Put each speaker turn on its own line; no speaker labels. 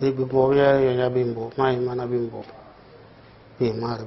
bibbo ya ya bimbo, mayi mana bimbo ɓi maaro